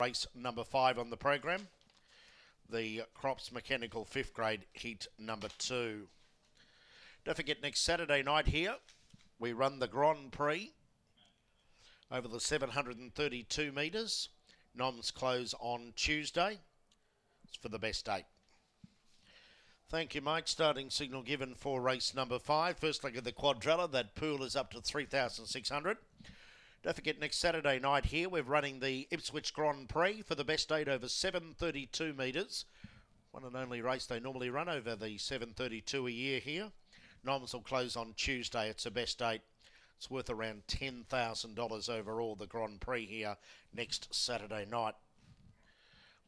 race number five on the program. The Crops Mechanical fifth grade heat number two. Don't forget next Saturday night here we run the Grand Prix over the 732 metres. Noms close on Tuesday. It's for the best eight. Thank you, Mike. Starting signal given for race number five. First leg of the quadrella. That pool is up to 3,600. Don't forget, next Saturday night here, we're running the Ipswich Grand Prix for the best eight over 732 metres. One and only race they normally run over the 732 a year here. Noms will close on Tuesday. It's a best eight. It's worth around $10,000 overall, the Grand Prix here next Saturday night.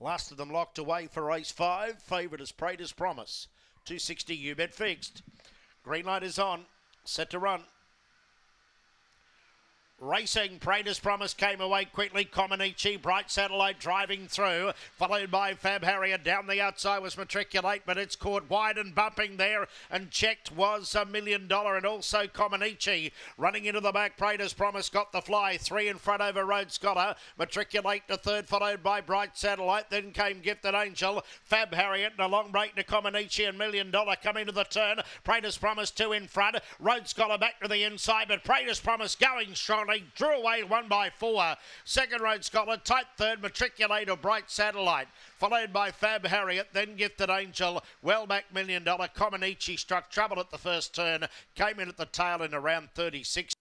Last of them locked away for race five. Favourite is Prater's Promise. 260 you bet fixed. Green light is on. Set to run. Racing, Prater's Promise came away quickly. Comaneci, Bright Satellite driving through, followed by Fab Harrier. Down the outside was Matriculate, but it's caught wide and bumping there. And checked was a million dollar, and also Comaneci running into the back. Prater's Promise got the fly. Three in front over Road Scholar. Matriculate to third, followed by Bright Satellite. Then came Gifted Angel. Fab Harriet and a long break to Comaneci and Million Dollar coming to the turn. Prater's Promise two in front. Road Scholar back to the inside, but Prater's Promise going strong. They drew away one by four. Second road Scholar, tight third, Matriculator, Bright Satellite, followed by Fab Harriet, then Gifted Angel, well back Million Dollar. Comaneci struck trouble at the first turn, came in at the tail in around 36.